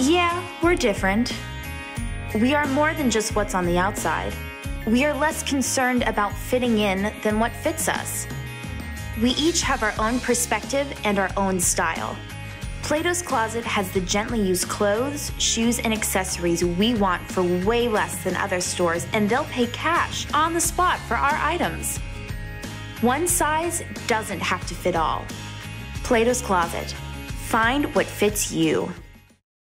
Yeah, we're different. We are more than just what's on the outside. We are less concerned about fitting in than what fits us. We each have our own perspective and our own style. Plato's Closet has the gently used clothes, shoes, and accessories we want for way less than other stores, and they'll pay cash on the spot for our items. One size doesn't have to fit all. Plato's Closet. Find what fits you.